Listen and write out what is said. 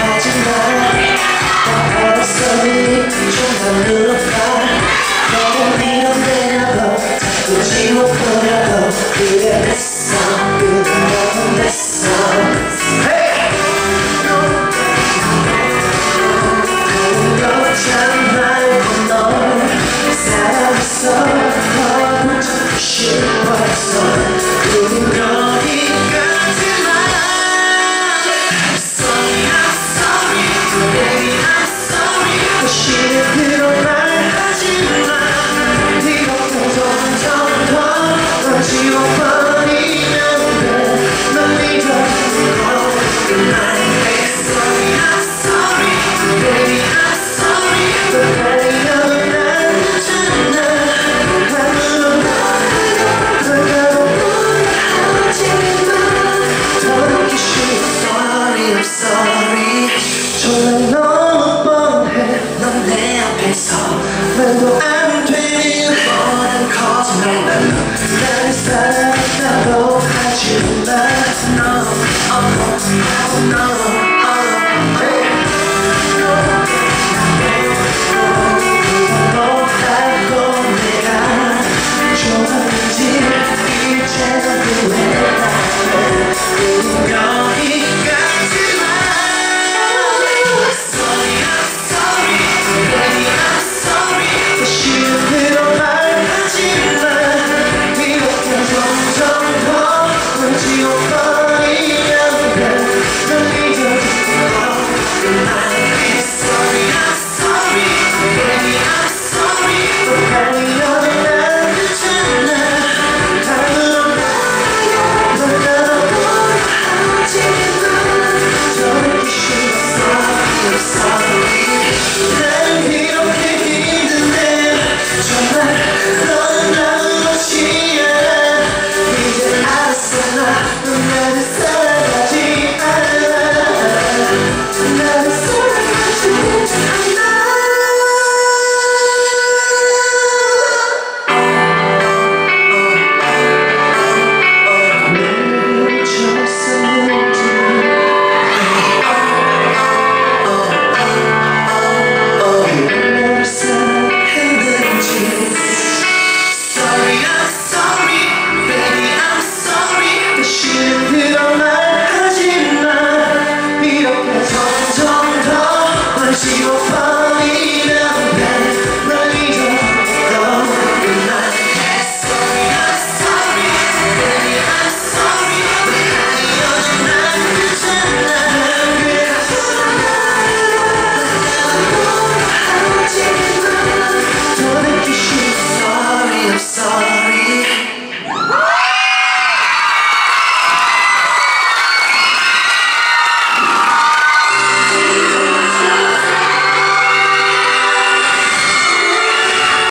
하지만 난 알았어 이좀더 눌러 First of all.